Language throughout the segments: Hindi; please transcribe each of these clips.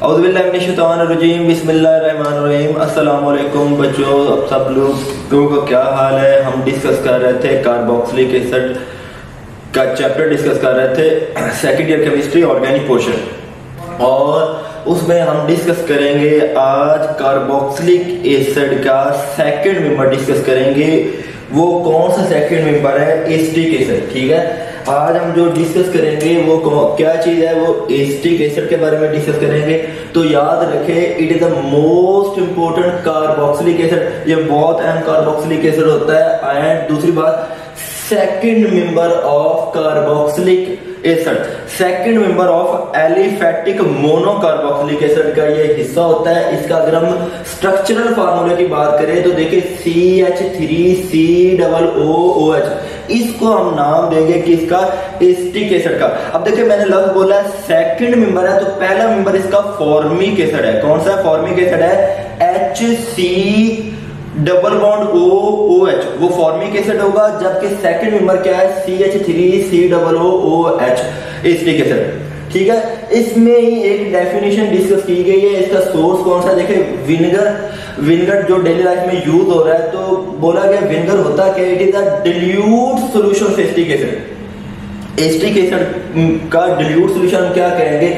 बिस्मिल्लाहिर्रहमानिर्रहीम बच्चों, अब सब लोगों का क्या हाल है? हम डिस्कस कर रहे थे कार्बोक्सिलिक एसिड का चैप्टर डिस्कस कर रहे थे second year chemistry organic portion और उसमें हम डिस्कस करेंगे आज कार्बोक्सिलिक एसिड का सेकेंड मेंबर डिस्कस करेंगे। वो कौन सा सेकेंड मेंबर है? एस्टिक एसिड ठीक है? आज हम जो डिस्कस करेंगे, वो क्या चीज़ है, वो एस्टिक एसिड के बारे में डिस्कस करेंगे। तो याद रखें it is the most important carboxylic acid ये बहुत अहम कार्बोक्सिलिक एसिड होता है। एंड दूसरी बात second member of carboxylic acid second member of aliphatic monocarboxylic acid का ये हिस्सा होता है। इसका अगर हम स्ट्रक्चरल फार्मूले की बात करें तो देखिए C H three C double O O H इसको हम नाम देंगे किसका? एस्टिक एसिड का। अब देखिए, मैंने लफ्ज बोला सेकंड मेंबर है तो पहला मेंबर इसका फॉर्मिक एसिड है। कौन सा फॉर्मी एसिड है? H C double bond O O H वो फॉर्मिक एसिड होगा, जबकि सेकंड मेंबर क्या है? C H three C double O O H acetic acid ठीक है? इसमें ही एक डेफिनेशन डिस्कस की गई है, इसका सोर्स कौन सा देखे विनेगर विनेगर जो डेली लाइफ में यूज़ हो रहा है तो बोला गया विनेगर होता क्या? It is a dilute solution acetic acid acetic acid का डिल्यूट सोल्यूशन क्या कहेंगे?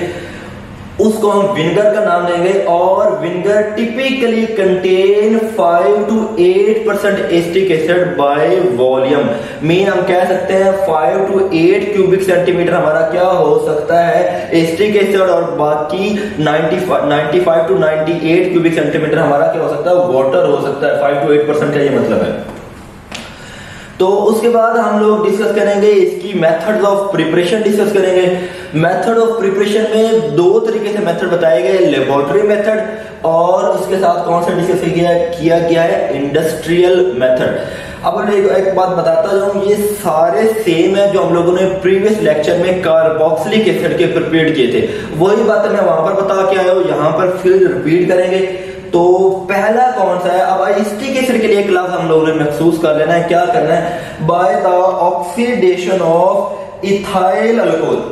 उसको हम विनेगर का नाम देंगे और vinegar typically contain 5 to 8 percent acetic acid by volume mean हम कह सकते हैं 5 टू 8 क्यूबिक सेंटीमीटर हमारा क्या हो सकता है? एस्टिक एसिड और बाकी 95 95 टू 98 क्यूबिक सेंटीमीटर हमारा क्या हो सकता है? वाटर हो सकता है। 5 टू 8 परसेंट का ये मतलब है। तो उसके बाद हम लोग डिस्कस करेंगे इसकी मेथड्स ऑफ़ प्रिपरेशन डिस्कस करेंगे। मेथड ऑफ़ प्रिपरेशन में दो तरीके से मेथड बताए गए। लेबोरेटरी मेथड और उसके साथ कौन सा डिस्कस किया किया गया है? इंडस्ट्रियल मेथड अब एक, एक बात बताता जाऊँ ये सारे सेम है जो हम लोगों ने प्रीवियस लेक्चर में कार्बोक्सिलिक एसिड के प्रिपेयर किए थे। वही बात मैं वहाँ पर बता के आया हूँ। यहाँ पर फिर रिपीट करेंगे। तो पहला कौन सा है? अब एस्टिक एसिड के लिए क्लास हम लोगों ने महसूस कर लेना है। क्या करना है? By the oxidation of ethyl alcohol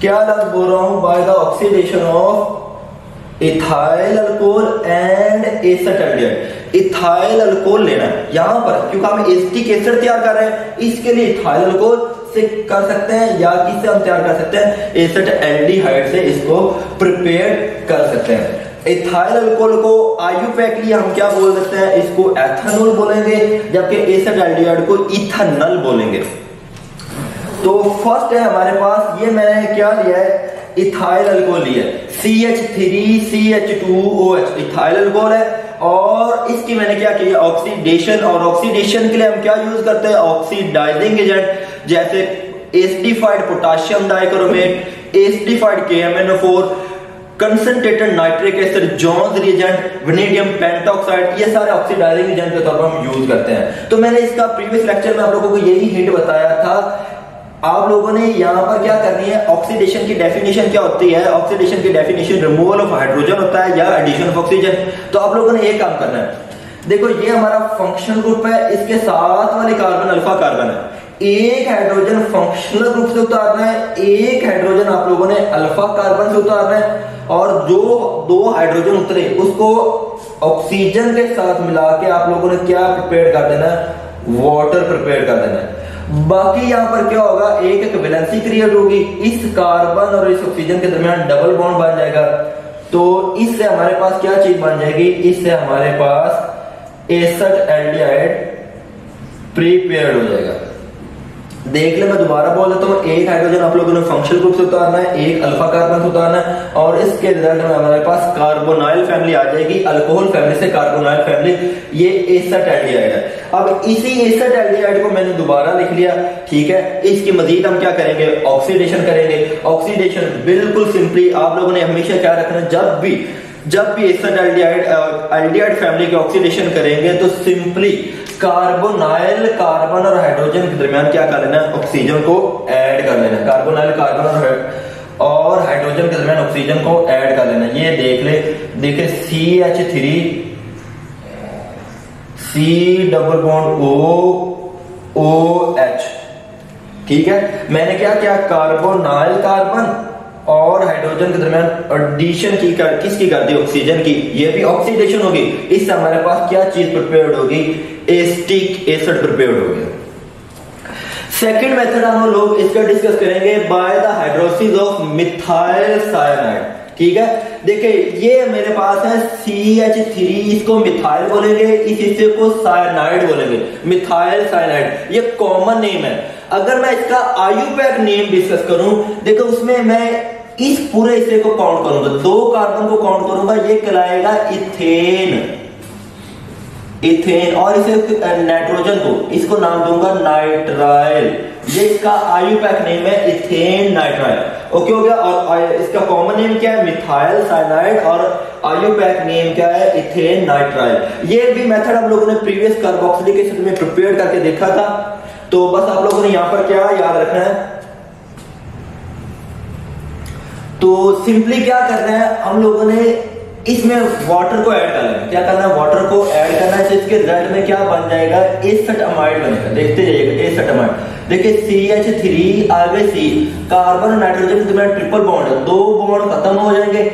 क्या लफ्ज बोल रहा हूँ? By the oxidation of ethyl alcohol and acetaldehyde ethyl alcohol लेना है। यहाँ पर, क्योंकि हम एस्टिक एसिड तैयार कर रहे हैं, इसके लिए इथाइल अल्कोहल से कर सकते हैं या किससे हम तैयार कर सकते हैं? एसिड एल्डिहाइड से इसको प्रिपेयर कर सकते हैं। इथाइल अल्कोहल को आयुपैक हम क्या बोल सकते हैं? इसको एथेनॉल बोलेंगे, जबकि एसिड को इथेनॉल बोलेंगे। तो फ़र्स्ट है हमारे पास, ये मैंने क्या लिया है? इथाइल अल्कोहल लिया C H three C H two O H ethyl alcohol है। और इसकी मैंने क्या किया? ऑक्सीडेशन, और ऑक्सीडेशन के लिए हम क्या यूज़ करते हैं? ऑक्सीडाइजिंग एजेंट, जैसे acidified potassium dichromate, acidified K M N O four concentrated nitric acid Jones reagent vanadium pentoxide ये सारे ऑक्सीडाइजिंग एजेंट के तौर पर हम यूज़ करते हैं। तो मैंने इसका प्रीवियस लेक्चर में आप लोगों को यही हिंट बताया था। आप लोगों ने यहाँ पर क्या करनी है? ऑक्सीडेशन की डेफिनेशन क्या होती है? ऑक्सीडेशन की डेफिनेशन रिमूवल ऑफ़ हाइड्रोजन होता है या एडिशन ऑफ़ ऑक्सीजन तो आप लोगों ने एक काम करना है। देखो, ये हमारा फ़ंक्शन ग्रुप है, इसके साथ वाले कार्बन अल्फ़ा कार्बन है। एक हाइड्रोजन फंक्शनल ग्रुप से उतारना है, एक हाइड्रोजन आप लोगों ने अल्फ़ा कार्बन से उतारना है, और जो दो हाइड्रोजन उतरे, उसको ऑक्सीजन के साथ मिला के आप लोगों ने क्या प्रिपेयर कर देना है? वाटर प्रिपेयर कर देना है। बाकी यहाँ पर क्या होगा, एक एक वैलेंसी क्रिएट होगी। इस कार्बन और इस ऑक्सीजन के दरमियान डबल बॉन्ड बन जाएगा। तो इससे हमारे पास क्या चीज़ बन जाएगी? इससे हमारे पास एसठ एल्डिहाइड प्रीपेयर्ड हो जाएगा। देख ले, मैं दोबारा बोल देता हूँ, एक हाइड्रोजन आप लोगों ने फंक्शनल ग्रुप से उतारना है, एक अल्फ़ा कार्बन से उतारना है, और इसके रिज़ल्ट में हमारे पास कार्बोनाइल फैमिली आ जाएगी अल्कोहल फैमिली से कार्बोनाइल फैमिली ये एसट एल्डिहाइड है। अब इसी एसट एल्डिहाइड को मैंने दोबारा लिख लिया, ठीक है? इसकी मजीद हम क्या करेंगे? ऑक्सीडेशन करेंगे। ऑक्सीडेशन बिल्कुल सिंपली आप लोगों ने हमेशा क्या रखना जब भी जब भी एसट एल्डिहाइड एल्डिहाइड फैमिली के ऑक्सीडेशन करेंगे तो सिंपली कार्बोनाइल कार्बन और हाइड्रोजन के दरमियान क्या कर लेना है? ऑक्सीजन को ऐड कर लेना कार्बोनाइल कार्बन और और हाइड्रोजन के दरमियान ऑक्सीजन को ऐड कर लेना ये देख ले, देखे C H three C double bond O O H ठीक है? मैंने क्या क्या? कार्बोनाइल कार्बन और हाइड्रोजन के दरमियान एडिशन की कर, किसकी कर दी ऑक्सीजन की। ये भी ऑक्सीडेशन होगी। इससे हमारे पास क्या चीज़ प्रिपेयर्ड होगी? एस्टिक एसिड प्रिपेयर्ड होगी। सेकंड मेथड हम लोग इसका डिस्कस करेंगे by the hydrolysis of methyl cyanide ठीक है? देखिए ये मेरे पास है सी एच थ्री इसको मिथाइल बोलेंगे इस हिस्से को साइनाइड बोलेंगे। मिथाइल साइनाइड ये कॉमन नेम है। अगर मैं इसका आयुपैक नेम डिस्कस करूँ, देखो उसमें मैं इस पूरे हिस्से को काउंट करूँगा। दो कार्बन को काउंट करूँगा, ये कहलाएगा इथेन इथेन और इसे नाइट्रोजन को, इसको नाम दूँगा नाइट्राइल ये इसका आयुपैक नेम है इथेन नाइट्राइल ओके हो गया, और इसका कॉमन नेम क्या है? मिथाइल साइनाइड और आयुपैक नेम क्या है? इथेन नाइट्राइल ये भी मेथड हम लोगों ने प्रीवियस कार्बोक्सिलिक में प्रिपेयर करके देखा था। तो बस आप लोगों ने यहाँ पर क्या याद रखना है? तो सिंपली क्या करना है? हम लोगों ने इसमें वाटर को ऐड करना है। क्या करना है? वाटर को ऐड करना है जिसके रिज़ल्ट में क्या बन जाएगा? एसट अमाइड बनेगा देखते जाइएगा एसट अमाइड देखिए सी एच थ्री आगे सी कार्बन नाइट्रोजन के ट्रिपल बॉन्ड दो बॉन्ड खत्म हो जाएँगे।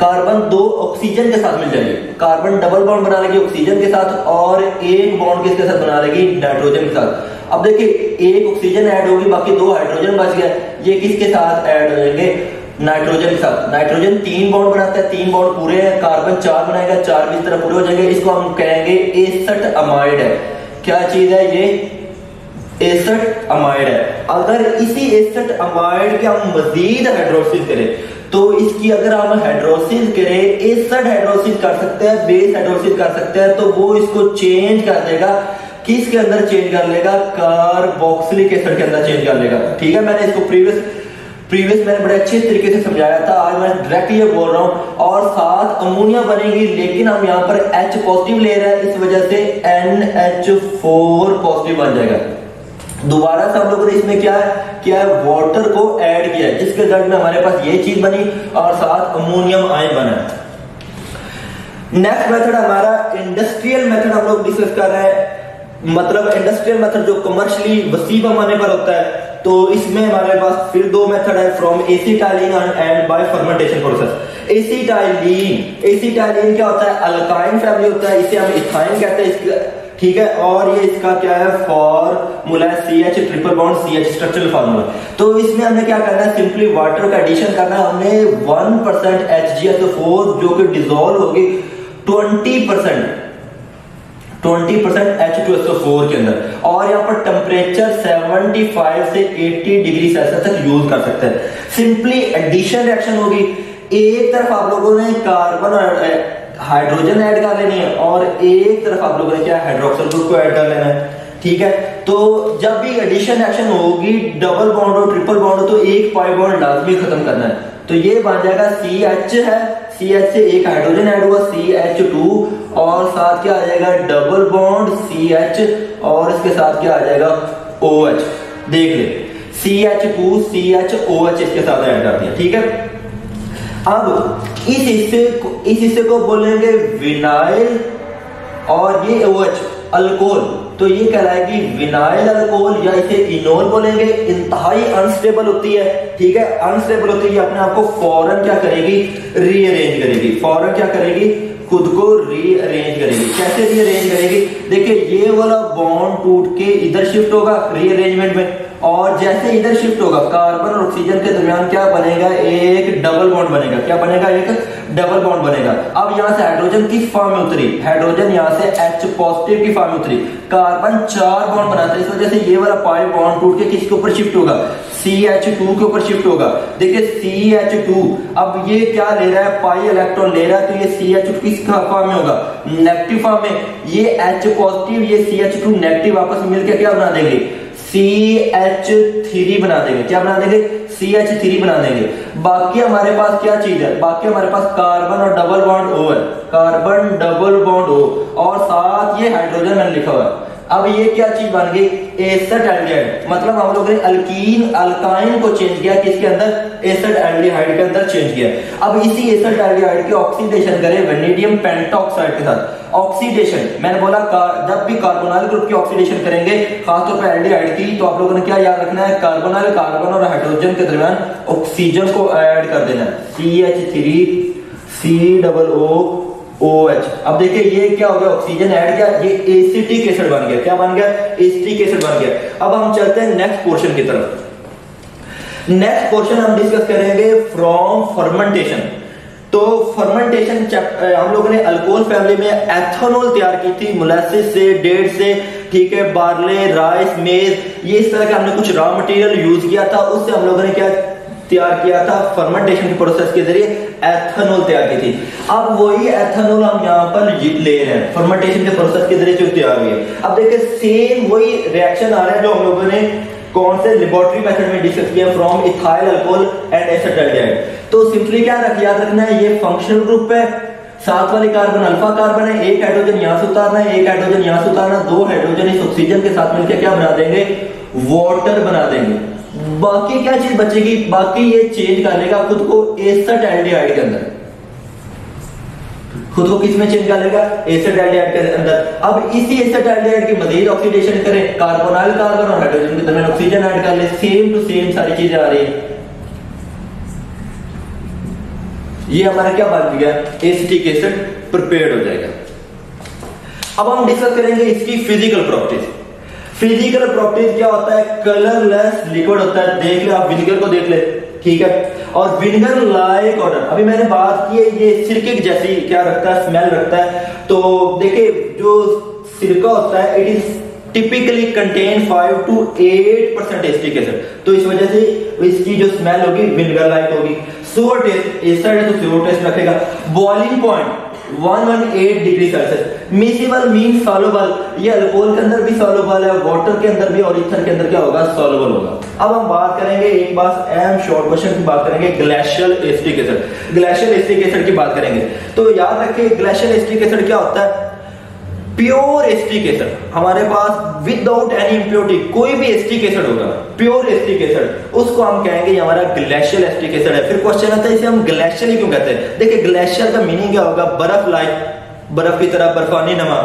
कार्बन दो ऑक्सीजन के साथ मिल जाएगी। कार्बन डबल बॉन्ड बना लेगी ऑक्सीजन के साथ और एक बॉन्ड किसके साथ बना लेगी? नाइट्रोजन के साथ। अब देखिए, एक ऑक्सीजन ऐड होगी, बाकी दो हाइड्रोजन बच गया। ये किसके साथ ऐड हो जाएँगे? नाइट्रोजन के साथ। नाइट्रोजन तीन बॉन्ड बनाता है, तीन बॉन्ड पूरे हैं कार्बन चार बनाएगा, चार भी इस तरह पूरे हो जाएँगे। इसको हम कहेंगे एसठ अमाइड है। क्या चीज़ है ये? एसठ अमाइड है। अगर इसी एसठ अमाइड के हम मजीद हाइड्रोसिस करें तो इसकी अगर हम हाइड्रोसिस करें एसठ हाइड्रोसिस कर सकते हैं बेस हाइड्रोसिस कर सकते हैं तो वो इसको चेंज कर देगा। किसके अंदर चेंज कर लेगा? कार्बोक्सिलिक एसिड के अंदर चेंज कर लेगा। ठीक है, मैंने इसको प्रीवियस प्रीवियस मैंने बड़े अच्छे तरीके से समझाया था। आज मैं डायरेक्ट ये बोल रहा हूँ। और साथ अमोनिया बनेगी, लेकिन हम यहाँ पर H पॉजिटिव ले रहे हैं। इस वजह से NH4 पॉजिटिव बन जाएगा। दोबारा से हम लोगों ने इसमें क्या है क्या है? वाटर को ऐड किया है, जिसके रिज़ल्ट में हमारे पास ये चीज़ बनी और साथ अमोनियम आयन बना नेक्स्ट मेथड हमारा इंडस्ट्रियल मेथड हम लोग डिस्कस कर रहे हैं। मतलब इंडस्ट्रियल मेथड जो कमर्शियली वसी पैमाने पर होता है तो इसमें हमारे पास फिर दो मेथड है from acetylene and by fermentation process acetylene acetylene क्या होता है? अल्काइन फैमिली होता है, इसे हम इथाइन कहते हैं ठीक है? और ये इसका क्या है? Formula C H triple bond C H structural formula तो इसमें हमने क्या करना है? सिंपली वाटर का एडिशन करना है। हमने one percent H G S four जो कि डिजोल्व होगी twenty percent twenty percent H two S four के अंदर। और यहाँ पर टेम्परेचर सेवेंटी फाइव से एट्टी डिग्री सेल्सियस तक यूज़ कर सकते हैं। सिंपली एडिशन रिएक्शन होगी। एक तरफ़ आप लोगों ने कार्बन और हाइड्रोजन ऐड कर लेनी है और एक तरफ़ आप लोगों ने क्या हाइड्रोक्सल ग्रुप को ऐड कर लेना है। ठीक है? तो जब भी एडिशन एक्शन होगी डबल बॉन्ड और ट्रिपल बॉन्ड हो तो एक पाई बॉन्ड लाजमी खत्म करना है। तो ये बन जाएगा सी एच है। सी एच से एक हाइड्रोजन ऐड हुआ सी एच टू और साथ क्या आ जाएगा डबल बॉन्ड सी एच और इसके साथ क्या आ जाएगा ओ OH देख ले C H two C H O H इसके साथ ऐड कर दिया ठीक है? अब इस हिस्से को, इस हिस्से को बोलेंगे विनाइल और ये OH अल्कोहल तो ये कहलाएगी विनाइल अल्कोहल या इसे इनोल बोलेंगे। इंतहाई अनस्टेबल होती है, ठीक है? अनस्टेबल होती है अपने आप को फ़ौरन क्या करेगी? रीअरेंज करेगी। फ़ौरन क्या करेगी? खुद को रीअरेंज करेगी। कैसे रीअरेंज करेगी? देखिए, ये वाला बॉन्ड टूट के इधर शिफ्ट होगा रीअरेंजमेंट में। और जैसे इधर शिफ्ट होगा कार्बन और ऑक्सीजन के दरमियान क्या बनेगा? एक डबल बॉन्ड बनेगा। क्या बनेगा? एक डबल बॉन्ड बनेगा। अब यहाँ से हाइड्रोजन किस फॉर्म में उतरी। हाइड्रोजन यहाँ से H पॉजिटिव की फॉर्म में उतरी। कार्बन चार बॉन्ड बनाता है। इस वजह से ये वाला पाई बॉन्ड टूट के किसके ऊपर शिफ्ट होगा? सी एच टू के ऊपर शिफ्ट होगा। देखिए सी एच टू अब ये क्या ले रहा है? पाई इलेक्ट्रॉन ले रहा है तो ये सी एच टू किस फॉर्म में होगा? नेगेटिव फॉर्म में। ये H पॉजिटिव ये CH2 नेगेटिव आपस में मिलकर क्या बना देंगे? सी एच थ्री बना देंगे। क्या बना देंगे? सी एच थ्री बना देंगे। बाकी हमारे पास क्या चीज़ है? बाकी हमारे पास कार्बन और डबल बॉन्ड ओ है। कार्बन डबल बॉन्ड ओ और साथ ये हाइड्रोजन मैंने लिखा हुआ है। अब ये क्या चीज़ बन गई? Acetaldehyde. मतलब हम लोग ने अल्कीन अल्काइन को चेंज किया, किसके अंदर? एसट एल्डिहाइड के अंदर चेंज किया। अब इसी एसट एल्डिहाइड के ऑक्सीडेशन करें वेनेडियम पेंटॉक्साइड के साथ। ऑक्सीडेशन मैंने बोला जब भी कार्बोनाइल ग्रुप की ऑक्सीडेशन करेंगे खासतौर पर एल्डिहाइड की तो आप लोगों ने क्या याद रखना है? कार्बोनाइल कार्बन और हाइड्रोजन के दरमियान ऑक्सीजन को ऐड कर देना C H three C double O H. अब देखिए, ये क्या हो गया? ऑक्सीजन ऐड किया। ये एसिटिक एसिड बन गया। क्या बन गया? एसिटिक एसिड बन गया। अब हम चलते हैं नेक्स्ट पोर्शन की तरफ़। नेक्स्ट पोर्शन हम डिस्कस करेंगे फ्रॉम फर्मेंटेशन तो फर्मेंटेशन हम लोगों ने अल्कोहल फैमिली में एथेनॉल तैयार की थी। मोलासिस से डेट से, ठीक है? बार्ले राइस मेज ये इस तरह के हमने कुछ रॉ मटेरियल यूज़ किया था। उससे हम लोगों ने क्या तैयार किया था फर्मेंटेशन के प्रोसेस के ज़रिए एथेनॉल तैयार की थी। अब वही एथेनॉल हम यहाँ पर ले रहे हैं। फर्मेंटेशन के प्रोसेस के ज़रिए जो तैयार हुई है। अब देखिए सेम वही रिएक्शन आ रहा है जो हम लोगों ने कौन से लेबोरेटरी मेथड में डिस्कस किया from ethyl alcohol and acetaldehyde तो सिंपली क्या रख, याद रखना है, ये फंक्शनल ग्रुप है। सात वाले कार्बन अल्फ़ा कार्बन है, एक हाइड्रोजन यहाँ से उतारना है, एक हाइड्रोजन यहाँ से उतारना दो हाइड्रोजन इस ऑक्सीजन के साथ मिलकर क्या बना देंगे? वाटर बना देंगे। बाकी क्या चीज़ बचेगी? बाकी ये चेंज कर लेगा खुद को एसठ एल्डिहाइड के अंदर। खुद को किसमें चेंज कर लेगा एसिड एल्डिहाइड के अंदर। अब इसी एसिड एल्डिहाइड की मजीद ऑक्सीडेशन करें। कार्बोनाइल कार्बन और हाइड्रोजन के दरमियान ऑक्सीजन ऐड कर ले। सेम टू सेम सारी चीज़ें आ रही है। ये हमारा क्या बन गया? एसिटिक एसिड प्रिपेयर्ड हो जाएगा। अब हम डिस्कस करेंगे इसकी फ़िज़िकल प्रॉपर्टीज़ फ़िज़िकल प्रॉपर्टीज़ क्या होता है? कलरलेस लिक्विड होता है। देख ले आप विनेगर को देख ले। ठीक है? और विनेगर लाइक ऑर्डर अभी मैंने बात की है, ये सिरके जैसी क्या रखता है? स्मेल रखता है। तो देखिए, जो सिरका होता है it is typically contain 5 to 8 percent acetic acid तो इस वजह से इसकी जो स्मेल होगी विनेगर लाइक होगी। सोर टेस्ट एसिड है तो सोर टेस्ट रखेगा। Boiling point 118 degree Celsius miscible mean soluble ये अल्कोहल के अंदर भी सॉल्युबल है वाटर के अंदर भी, और इथर के अंदर क्या होगा? सॉल्युबल होगा। अब हम बात करेंगे एक बात अहम शॉर्ट क्वेश्चन की बात करेंगे glacial acetic acid glacial acetic acid की बात करेंगे। तो याद रखिए ग्लेशियल एसिटिक एसिड क्या होता है? प्योर एस्टिक एसिड हमारे पास विदाउट एनी इम्प्योरिटी कोई भी एस्टिक एसिड होगा। प्योर एस्टिक एसिड उसको हम कहेंगे हमारा ग्लेशियल एस्टिक एसिड है। फिर क्वेश्चन आता है, इसे हम ग्लेशियल ही क्यों कहते हैं? देखिए ग्लेशियल का मीनिंग क्या होगा? बर्फ़ लाइक बर्फ़ की तरह बर्फानी नमा।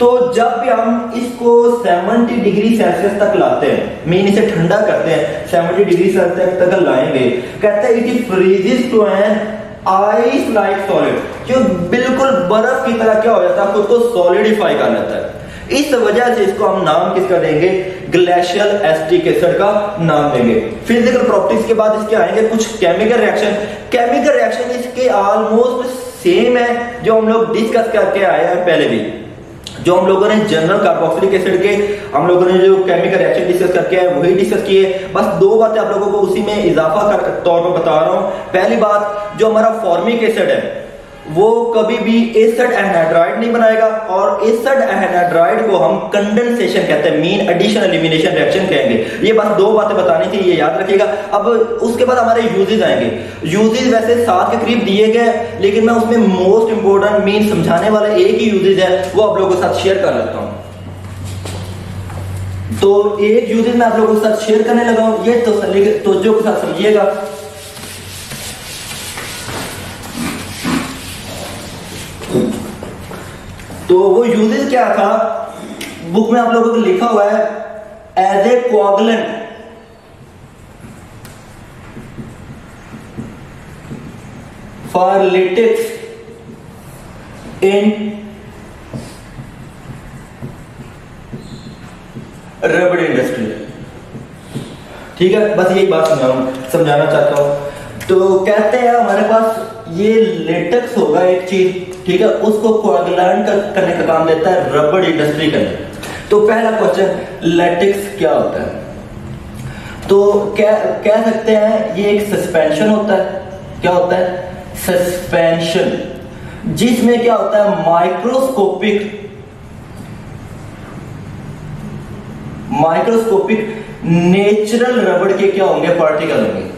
तो जब भी हम इसको 70 डिग्री सेल्सियस तक लाते हैं मीन इसे ठंडा करते हैं 70 डिग्री सेल्सियस तक लाएँगे, कहते हैं it is freezes to an ice like solid जो बिल्कुल बर्फ़ की तरह क्या हो जाता है, खुद को सॉलिडिफाई कर लेता है। इस वजह से इसको हम नाम किसका देंगे? ग्लेशियल एस्टिक एसिड का नाम देंगे। फ़िज़िकल प्रॉपर्टीज़ के बाद इसके आएँगे कुछ केमिकल रिएक्शन केमिकल रिएक्शन इसके ऑलमोस्ट सेम है, जो हम लोग डिस्कस करके आए हैं पहले भी। जो हम लोगों ने जनरल कार्बोक्सिलिक एसिड के, हम लोगों ने जो केमिकल रिएक्शन डिस्कस करके है, वही डिस्कस किए। बस दो बातें आप लोगों को उसी में इजाफा कर तौर पर बता रहा हूँ। पहली बात, जो हमारा फॉर्मिक एसिड है वो कभी भी एसिड एनहाइड्राइड नहीं बनाएगा और एसिड एनहाइड्राइड को हम कंडेंसेशन कहते हैं मीन एडिशन एलिमिनेशन रिएक्शन कहेंगे। ये बस दो बातें बतानी थी, ये याद रखिएगा। अब उसके बाद हमारे यूजेज आएँगे। यूजेज वैसे सात के करीब दिए गए, लेकिन मैं उसमें मोस्ट इंपोर्टेंट मीन समझाने वाला एक ही यूजेज है, वो आप लोगों के साथ शेयर कर लेता हूँ। तो एक यूजेज मैं आप लोगों के साथ शेयर करने लगा हूँ। ये तो तो जो के साथ समझिएगा तो वो यूजेज क्या था? बुक में आप लोगों को लिखा हुआ है as a coagulant for latex in रबड़ इंडस्ट्री ठीक है, बस यही बात समझाऊ, समझाना चाहता हूँ। तो कहते हैं हमारे पास ये लेटेक्स होगा एक चीज़। ठीक है? उसको कोगुलेंट करने का काम देता है रबड़ इंडस्ट्री के अंदर। तो पहला क्वेश्चन लेटिक्स क्या होता है? तो कह कह सकते हैं, ये एक सस्पेंशन होता है। क्या होता है? सस्पेंशन जिसमें क्या होता है? माइक्रोस्कोपिक माइक्रोस्कोपिक नेचुरल रबड़ के क्या होंगे? पार्टिकल होंगे।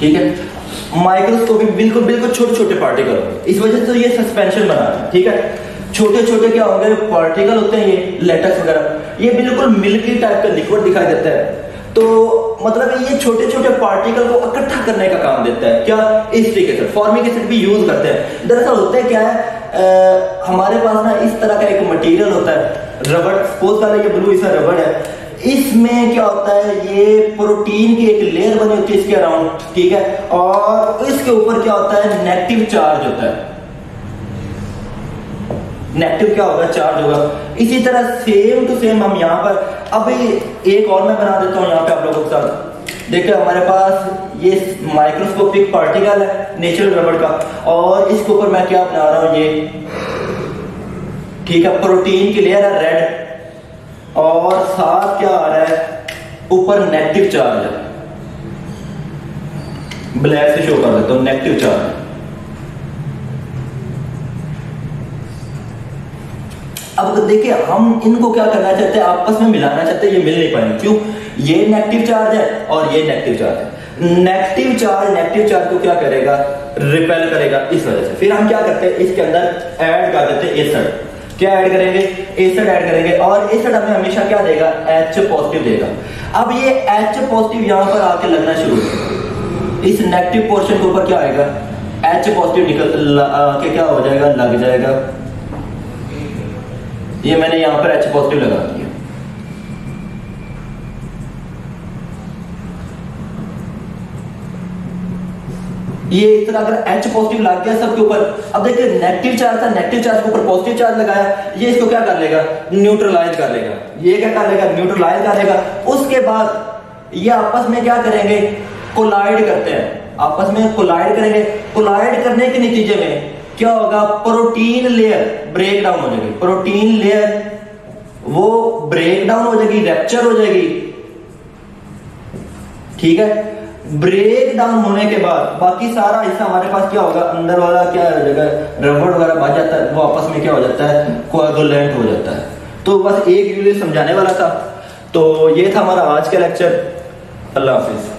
ठीक है? माइक्रोस्कोपिक बिल्कुल बिल्कुल छोटे छोटे पार्टिकल इस वजह से ये सस्पेंशन बना है ठीक है? छोटे छोटे क्या होंगे? पार्टिकल होते हैं ये लेटेक्स वगैरह। ये बिल्कुल मिल्की टाइप का लिक्विड दिखाई देता है। तो मतलब ये छोटे छोटे पार्टिकल को इकट्ठा करने का काम देता है। क्या? स्टिक एसिड फॉर्मिक एसिड भी यूज़ करते हैं। दरअसल होता है क्या है? आ, हमारे पास ना इस तरह का एक मटेरियल होता है। रबड़ सपोज़ कर ये ब्लू ऐसा रबड़ है। इसमें क्या होता है, ये प्रोटीन की एक लेयर बनी होती है इसके अराउंड ठीक है? और इसके ऊपर क्या होता है नेगेटिव चार्ज होता है। नेगेटिव क्या होगा? चार्ज होगा। इसी तरह सेम टू सेम हम यहाँ पर, अभी एक और मैं बना देता हूँ यहाँ पे आप लोगों के साथ। देखिए, हमारे पास ये माइक्रोस्कोपिक पार्टिकल है नेचुरल रबड़ का। और इसके ऊपर मैं क्या बना रहा हूँ, ये, ठीक है, प्रोटीन की लेयर है रेड और साथ क्या आ रहा है? ऊपर नेगेटिव चार्ज है। ब्लैक से शो कर देता हूँ नेगेटिव चार्ज अब देखिए, हम इनको क्या करना चाहते हैं? आपस में मिलाना चाहते हैं, ये मिल नहीं पाएँगे। क्यों? ये नेगेटिव चार्ज है और ये नेगेटिव चार्ज है। नेगेटिव चार्ज नेगेटिव चार्ज को क्या करेगा? रिपेल करेगा इस वजह से। फिर हम क्या करते हैं? इसके अंदर ऐड कर देते हैं एसिड क्या ऐड करेंगे? एसिड ऐड करेंगे। और एसिड हमें हमेशा क्या देगा? एच पॉजिटिव देगा। अब ये एच पॉजिटिव यहाँ पर आके लगना शुरू होगा इस नेगेटिव पोर्शन के ऊपर क्या आएगा? एच पॉजिटिव निकल के क्या हो जाएगा? लग जाएगा। ये मैंने यहाँ पर एच पॉजिटिव लगा दिया ये इस तरह अगर एच पॉजिटिव लग गया सबके ऊपर, अब देखिए नेगेटिव चार्ज था नेगेटिव चार्ज के ऊपर पॉजिटिव चार्ज लगाया, ये इसको क्या कर लेगा? न्यूट्रलाइज कर लेगा। ये क्या कर लेगा? न्यूट्रलाइज कर लेगा। उसके बाद ये आपस में क्या करेंगे? कोलाइड करते हैं। आपस में कोलाइड करेंगे। कोलाइड करने के नतीजे में क्या होगा? प्रोटीन लेयर ब्रेक डाउन हो जाएगी। प्रोटीन लेयर वो ब्रेक डाउन हो जाएगी रैप्चर हो जाएगी। ठीक है? ब्रेक डाउन होने के बाद, बाकी सारा हिस्सा हमारे पास क्या होगा? अंदर वाला क्या हो? जाएगा रबड़ वगैरह बच जाता है, वो आपस में क्या हो जाता है? कोएगुलेंट हो जाता है। तो बस एक यूनिट समझाने वाला था। तो ये था हमारा आज का लेक्चर अल्लाह हाफिज़।